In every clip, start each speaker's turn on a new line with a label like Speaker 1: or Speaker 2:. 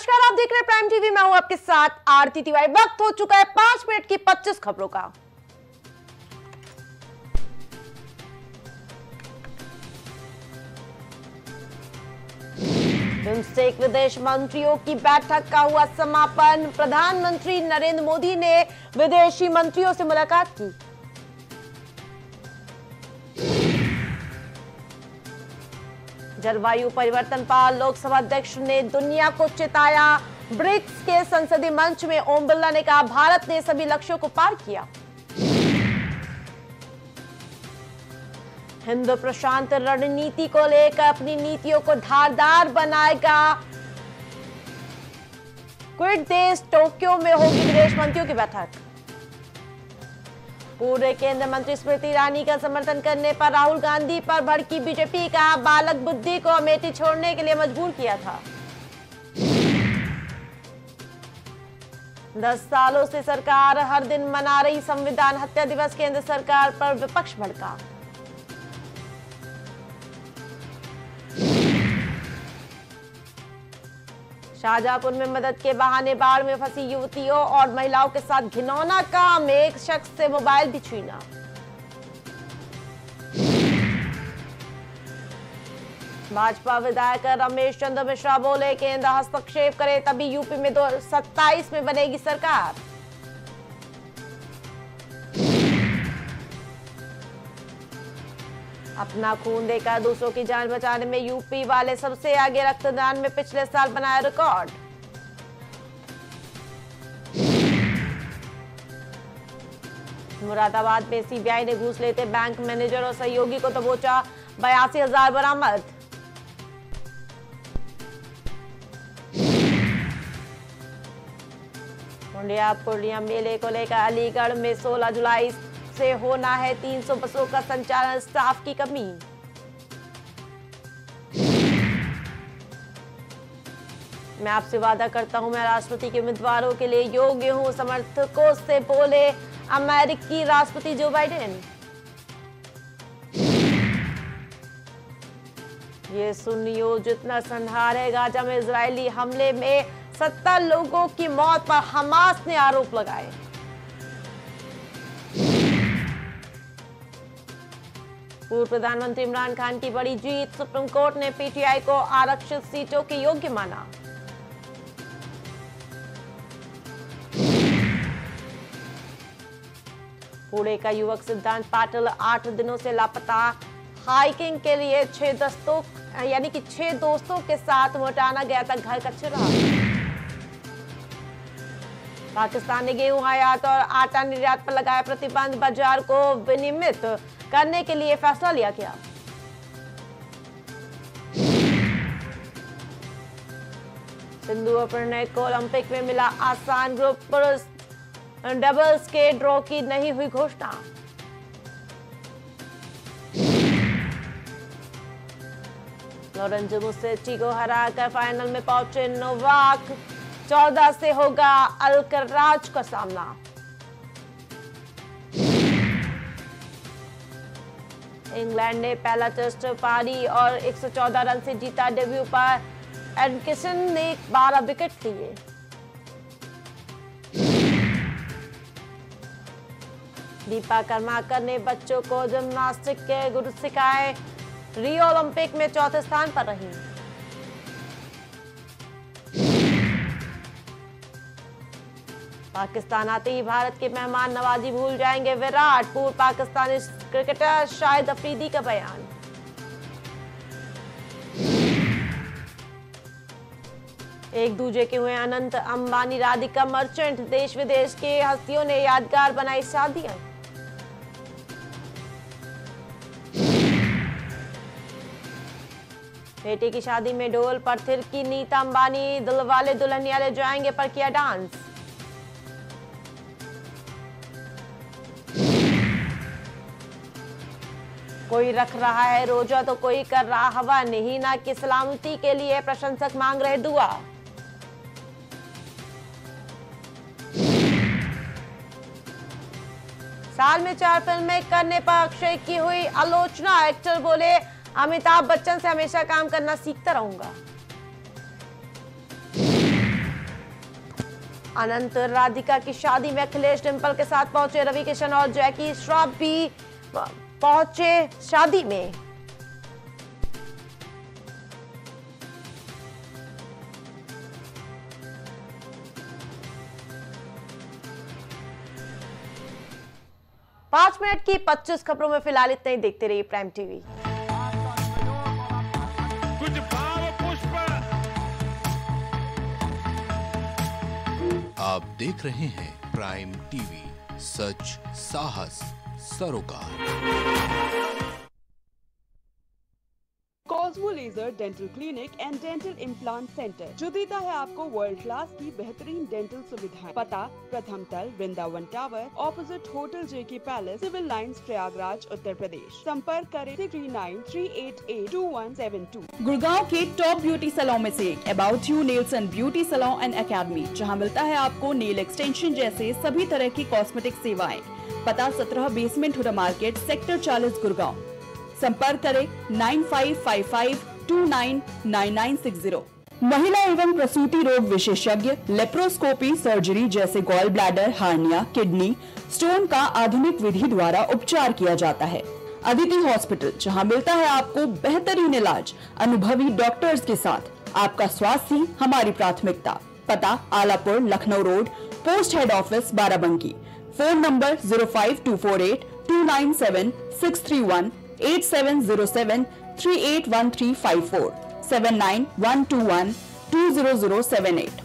Speaker 1: नमस्कार, आप देख रहे हैं प्राइम टीवी मैं हूँ आपके साथ आरती तिवारी। वक्त हो चुका है पाँच मिनट की पच्चीस खबरों का। बिम्स्टेक विदेश मंत्रियों की बैठक का हुआ समापन। प्रधानमंत्री नरेंद्र मोदी ने विदेशी मंत्रियों से मुलाकात की। जलवायु परिवर्तन पर लोकसभा अध्यक्ष ने दुनिया को चिताया। ब्रिक्स के संसदीय मंच में ओम बिरला ने कहा, भारत ने सभी लक्ष्यों को पार किया। हिंद प्रशांत रणनीति को लेकर अपनी नीतियों को धारदार बनाएगा। क्विट देश टोक्यो में होगी विदेश मंत्रियों की बैठक। पूर्व केंद्र मंत्री स्मृति ईरानी का समर्थन करने पर राहुल गांधी पर भड़की बीजेपी का बालक बुद्धि को अमेठी छोड़ने के लिए मजबूर किया था। दस सालों से सरकार हर दिन मना रही संविधान हत्या दिवस, केंद्र सरकार पर विपक्ष भड़का। शाहजहांपुर में मदद के बहाने बाढ़ में फंसी युवतियों और महिलाओं के साथ घिनौना काम। एक शख्स से मोबाइल भी छीना। भाजपा विधायक रमेश चंद्र मिश्रा बोले, केंद्र हस्तक्षेप करे तभी यूपी में दो सत्ताईस में बनेगी सरकार। अपना खून देकर दूसरों की जान बचाने में यूपी वाले सबसे आगे रक्तदान में पिछले साल बनाया रिकॉर्ड। मुरादाबाद में सीबीआई ने घूस लेते बैंक मैनेजर और सहयोगी को दबोचा बयासी हज़ार बरामद। पूर्णिया मेले को लेकर अलीगढ़ में 16 जुलाई से होना है 300 बसों का संचालन, स्टाफ की कमी। मैं आपसे वादा करता हूँ, मैं राष्ट्रपति के उम्मीदवारों के लिए योग्य हूँ, समर्थकों से बोले, अमेरिकी राष्ट्रपति जो बाइडेन। ये सुनियो जितना नरसंहार है गाजा में इजरायली हमले में सत्तर लोगों की मौत पर हमास ने आरोप लगाए। पूर्व प्रधानमंत्री इमरान खान की बड़ी जीत, सुप्रीम कोर्ट ने पीटीआई को आरक्षित सीटों के योग्य माना। पुणे का युवक सिद्धांत पाटिल आठ दिनों से लापता। हाइकिंग के लिए छह दोस्तों, यानी कि छह दोस्तों के साथ मोटाना गया था घर का चिरा पाकिस्तान ने गेहूँ आयात और आटा निर्यात पर लगाया प्रतिबंध, बाज़ार को विनियमित। करने के लिए फैसला लिया गया। सिंधु और प्रणय को ओलंपिक में मिला आसान ग्रुप पुरुष। डबल्स के ड्रॉ की नहीं हुई घोषणा। लॉरेंजो मुसेची को हराकर फाइनल में पहुँचे नोवाक। चौदह से होगा अलकराज का सामना। इंग्लैंड ने पहला टेस्ट पारी और 114 रन से जीता। डेब्यू पर एडकिसन ने 12 विकेट लिए। दीपा कर्माकर ने बच्चों को जिम्नास्टिक के गुरु सिखाए। रियो ओलंपिक में चौथे स्थान पर रही। पाकिस्तान आते ही भारत के मेहमान नवाजी भूल जाएँगे। विराट, पूर्व पाकिस्तानी क्रिकेटर शाहिद अफरीदी का बयान। एक दूजे के हुए अनंत अंबानी, राधिका मर्चेंट, देश विदेश के हस्तियों ने यादगार बनाई शादियाँ। बेटे की शादी में ढोल पर थिरकी नीता, अंबानी, दिलवाले दुल्हनिया ले जाएँगे पर किया डांस। कोई रख रहा है रोजा तो कोई कर रहा हवा नहीं, ना कि सलामती के लिए प्रशंसक मांग रहे दुआ। साल में चार फ़िल्में करने पर अक्षय की हुई आलोचना, एक्टर बोले, अमिताभ बच्चन से हमेशा काम करना सीखता रहूँगा। अनंत राधिका की शादी में अखिलेश डिम्पल के साथ पहुँचे रवि किशन और जैकी श्रॉफ भी पहुँचे शादी में। पाँच मिनट की पच्चीस खबरों में फ़िलहाल इतना ही देखते रहिए प्राइम टीवी।
Speaker 2: कुछ भाव पुष्प।
Speaker 3: आप देख रहे हैं प्राइम टीवी सच साहस। सरोकार।
Speaker 4: Cosmo laser dental clinic and dental implant centre जो देता है आपको वर्ल्ड क्लास की बेहतरीन डेंटल सुविधाएँ। पता, प्रथम तल, Vrindavan tower opposite hotel J K palace civil lines Prayagraj, Uttar Pradesh. संपर्क करें three nine three eight eight two one seven two
Speaker 5: Gurgaon के टॉप ब्यूटी सैलून में से about you nails and beauty salon and academy जहाँ मिलता है आपको nail extension जैसे सभी तरह की कॉस्मेटिक सेवाएँ। पता सत्रह basement Huda market sector 40 Gurgaon. संपर्क करें nine five five five two nine nine nine six zero महिला एवं प्रसूति रोग विशेषज्ञ लेप्रोस्कोपी सर्जरी जैसे gall bladder hernia kidney stone का आधुनिक विधि द्वारा उपचार किया जाता है। अदिति हॉस्पिटल जहाँ मिलता है आपको बेहतरीन इलाज, अनुभवी डॉक्टर्स के साथ। आपका स्वास्थ्य ही हमारी प्राथमिकता। पता, Alapur, Lucknow road post head office Barabanki. Phone number zero five two four eight two nine seven six three one eight seven zero seven three eight one three five four seven nine one two one two zero zero seven eight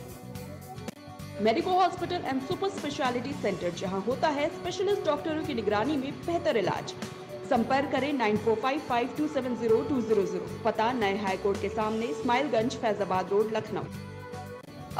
Speaker 4: medico hospital and super speciality centre जहाँ होता है specialist डॉक्टरों की निगरानी में बेहतर इलाज। संपर्क करें nine four five five two seven zero two zero zero पता नए हाई कोर्ट के सामने स्माइलगंज फैजाबाद रोड लखनऊ।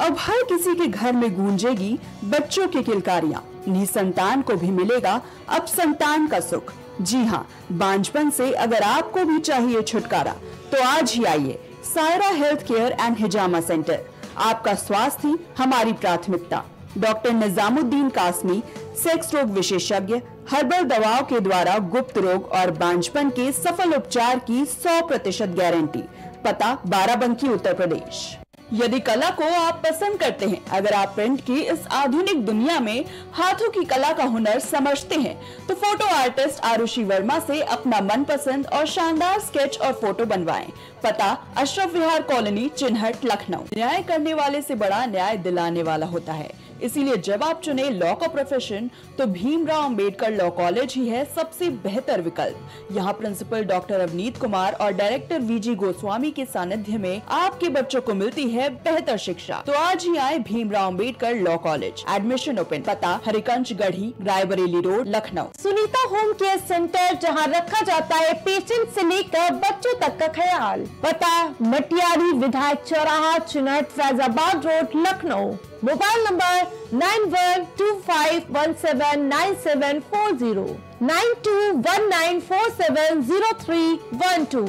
Speaker 5: अब हर किसी के घर में गूंजेगी बच्चों की किलकारियाँ। निसंतान को भी मिलेगा अब संतान का सुख। जी हाँ बांझपन से अगर आपको भी चाहिए छुटकारा तो आज ही आइए Saira health care and hijama centre. आपका स्वास्थ्य ही हमारी प्राथमिकता। डॉक्टर निजामुद्दीन कासमी, सेक्स रोग विशेषज्ञ, हर्बल दवाओं के द्वारा गुप्त रोग और बांझपन के सफल उपचार की 100 प्रतिशत गारंटी। पता, बाराबंकी, उत्तर प्रदेश। यदि कला को आप पसंद करते हैं, अगर आप प्रिंट की इस आधुनिक दुनिया में हाथों की कला का हुनर समझते हैं तो फ़ोटो आर्टिस्ट आरुषि वर्मा से अपना मनपसंद और शानदार स्केच और फ़ोटो बनवाएँ। पता अशरफ विहार कॉलोनी, चिन्हट, लखनऊ न्याय करने वाले से बड़ा न्याय दिलाने वाला होता है इसीलिए जब आप चुने लॉ का प्रोफेशन तो भीमराव अंबेडकर लॉ कॉलेज ही है सबसे बेहतर विकल्प। यहाँ प्रिंसिपल डॉक्टर अवनीत कुमार और डायरेक्टर वीजी गोस्वामी के सानिध्य में आपके बच्चों को मिलती है बेहतर शिक्षा। तो आज ही आए Bhimrao Ambedkar law college admission open पता Harikanj Garhi Raebareli road, Lucknow.
Speaker 1: Sunita home care centre जहाँ रखा जाता है पेशेंट ऐसी लेकर बच्चों तक का ख्याल। पता, मटियारी विधायक चौराहा Chinhat Faizabad road, Lucknow. Mobile number nine one two five one seven nine seven four zero, nine two one nine four seven zero three one two.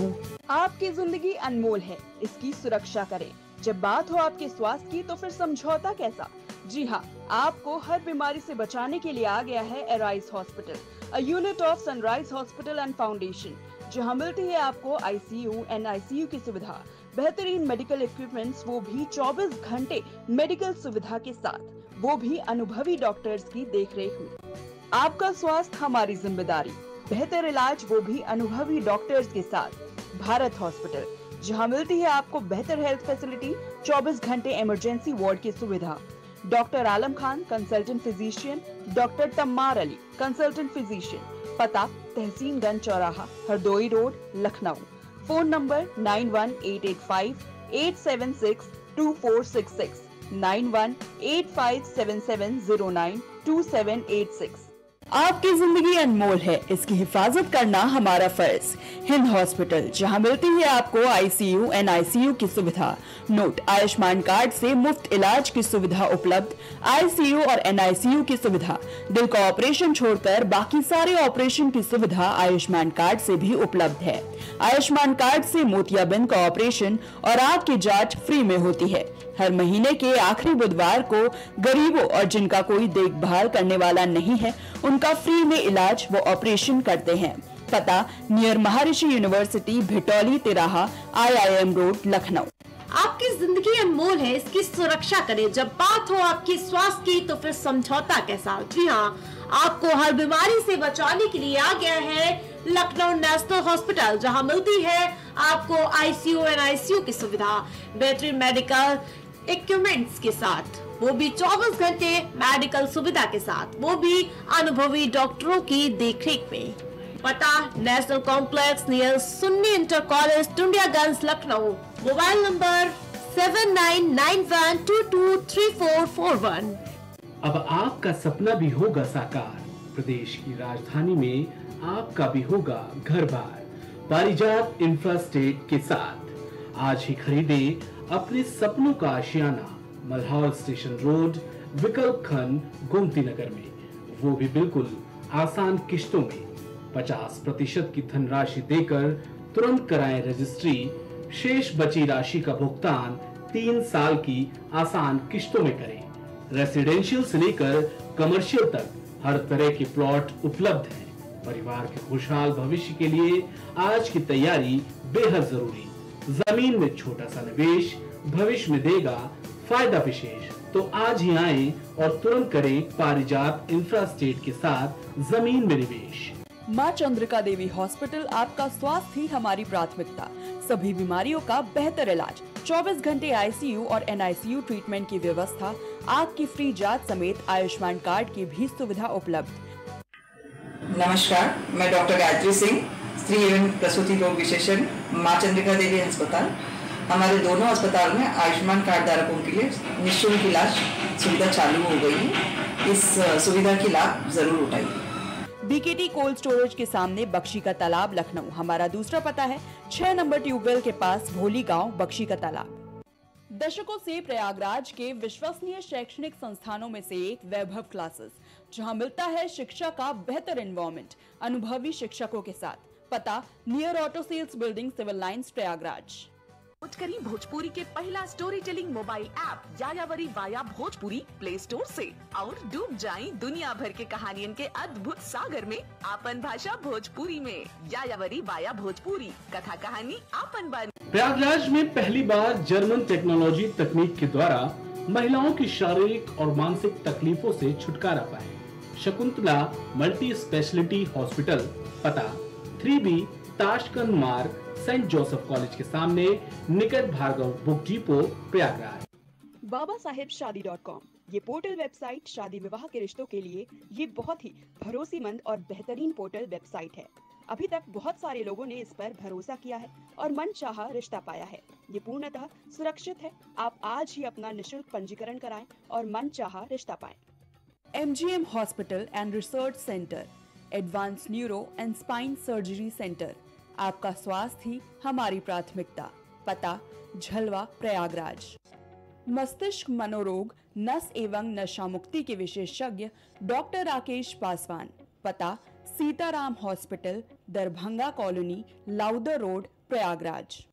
Speaker 4: आपकी ज़िंदगी अनमोल है, इसकी सुरक्षा करें। जब बात हो आपके स्वास्थ्य की तो फिर समझौता कैसा? जी हाँ आपको हर बीमारी से बचाने के लिए आ गया है arise hospital a unit of sunrise hospital and foundation जहाँ मिलती है आपको आईसीयू एंड आईसीयू की सुविधा। बेहतरीन मेडिकल इक्विपमेंट्स वो भी 24 घंटे मेडिकल सुविधा के साथ। वो भी अनुभवी डॉक्टर्स की देखरेख में। आपका स्वास्थ्य हमारी ज़िम्मेदारी। बेहतर इलाज वो भी अनुभवी डॉक्टर्स के साथ। भारत हॉस्पिटल जहाँ मिलती है आपको बेहतर हेल्थ फैसिलिटी 24 घंटे इमरजेंसी वार्ड की सुविधा। Doctor Alam Khan consultant physician doctor Tammar Ali consultant physician पता, तहसीनगंज चौराहा, Hardoi road, Lucknow. Phone number nine one eight eight five eight seven six two four six six nine one eight five seven seven zero nine two seven eight six. 918577092786.
Speaker 5: आपकी ज़िंदगी अनमोल है, इसकी हिफाजत करना हमारा फ़र्ज़। हिंद हॉस्पिटल, जहाँ मिलती है आपको आईसीयू एंड आईसीयू की सुविधा। नोट, आयुष्मान कार्ड से मुफ़्त इलाज की सुविधा उपलब्ध आईसीयू और एनआईसीयू की सुविधा। दिल का ऑपरेशन छोड़कर बाकी सारे ऑपरेशन की सुविधा आयुष्मान कार्ड से भी उपलब्ध है। आयुष्मान कार्ड से मोतियाबिंद का ऑपरेशन और आग की जाँच फ्री में होती है। हर महीने के आखिरी बुधवार को गरीबों और जिनका कोई देखभाल करने वाला नहीं है, उनका फ्री में इलाज व ऑपरेशन करते हैं। पता नियर महर्षि यूनिवर्सिटी भिटौली तिराहा आईआईएम रोड लखनऊ
Speaker 1: आपकी ज़िंदगी अनमोल है, इसकी सुरक्षा करें। जब बात हो आपके स्वास्थ्य की तो फिर समझौता कैसा जी हाँ आपको हर बीमारी से बचाने के लिए आ गया है लखनऊ नेशनल हॉस्पिटल, जहाँ मिलती है आपको आईसीयू एंड आईसीयू की सुविधा। बेहतरीन मेडिकल इक्विपमेंट्स के साथ। वो भी 24 घंटे मेडिकल सुविधा के साथ। वो भी अनुभवी डॉक्टरों की देखरेख में। पता national complex near Sunni inter college Tudiyaganj Lucknow mobile number seven nine nine one two two three four four one
Speaker 6: अब आपका सपना भी होगा साकार। प्रदेश की राजधानी में आपका भी होगा घर बार। पारिजात इंफ्रास्टेट के साथ। आज ही खरीदे अपने सपनों का आशियाना, मल्हार स्टेशन रोड, विकल्प खन, गोमती नगर में। वो भी बिल्कुल आसान किश्तों में। 50 प्रतिशत की धनराशि देकर तुरंत कराएँ रजिस्ट्री। शेष बची राशि का भुगतान तीन साल की आसान किश्तों में करें। रेसिडेंशियल से लेकर कमर्शियल तक हर तरह के प्लॉट उपलब्ध हैं। परिवार के खुशहाल भविष्य के लिए आज की तैयारी बेहद ज़रूरी। ज़मीन में छोटा सा निवेश भविष्य में देगा फ़ायदा विशेष। तो आज ही आए और तुरंत करें पारिजात इंफ्रास्टेट के साथ ज़मीन में निवेश।
Speaker 5: माँ चंद्रिका देवी हॉस्पिटल आपका स्वास्थ्य ही हमारी प्राथमिकता। सभी बीमारियों का बेहतर इलाज 24 घंटे आईसीयू और एनआईसीयू ट्रीटमेंट की व्यवस्था आग की फ्री जाँच समेत आयुष्मान कार्ड की भी सुविधा उपलब्ध।
Speaker 7: नमस्कार मैं डॉक्टर गायत्री सिंह। स्त्री एवं प्रसूति रोग विशेषज्ञ माँ चंद्रिका देवी अस्पताल। हमारे दोनों अस्पताल में आयुष्मान कार्ड धारकों के लिए निःशुल्क इलाज सुविधा चालू हो गई है। इस सुविधा की लाभ ज़रूर उठाइए।
Speaker 5: बीकेटी कोल्ड स्टोरेज के सामने बख्शी का तालाब, लखनऊ। हमारा दूसरा पता है, छह नंबर ट्यूबवेल के पास भोली गाँव बख्शी का तालाब। दशकों से प्रयागराज के विश्वसनीय शैक्षणिक संस्थानों में से एक वैभव क्लासेस, जहाँ मिलता है शिक्षा का बेहतर एनवायरमेंट अनुभवी शिक्षकों के साथ। पता near auto sales building civil lines Prayagraj
Speaker 8: करी भोजपुरी के पहला story telling mobile app Yayavari via Bhojpuri play store से। और डूब जाएँ दुनिया भर के कहानियन के अद्भुत सागर में आपन भाषा भोजपुरी में। यायावरी वाया भोजपुरी कथा कहानी आपन बन।
Speaker 6: प्रयागराज में पहली बार जर्मन टेक्नोलॉजी तकनीक के द्वारा महिलाओं की शारीरिक और मानसिक तकलीफों से छुटकारा पाए शकुंतला मल्टी स्पेशलिटी हॉस्पिटल पता। थ्री बी ताशकंद मार्ग सेंट जोसेफ कॉलेज के सामने निकट Bhargava book depot Prayagraj.
Speaker 4: Baba Saheb Shaadi dot com ये पोर्टल वेबसाइट शादी विवाह के रिश्तों के लिए ये बहुत ही भरोसेमंद और बेहतरीन पोर्टल वेबसाइट है। अभी तक बहुत सारे लोगों ने इस पर भरोसा किया है और मन चाह रिश्ता पाया है। ये पूर्णतः सुरक्षित है। आप आज ही अपना निशुल्क पंजीकरण कराएँ और मन चाह रिश्ता पाएँ।
Speaker 5: M hospital and research Center, Advanced neuro and spine surgery centre. आपका स्वास्थ्य ही हमारी प्राथमिकता। पता, झलवा, प्रयागराज। मस्तिष्क मनोरोग, नस एवं नशा मुक्ति के विशेषज्ञ डॉक्टर राकेश पासवान। पता, Sitaram hospital, Darbhanga colony Lowther road, Prayagraj.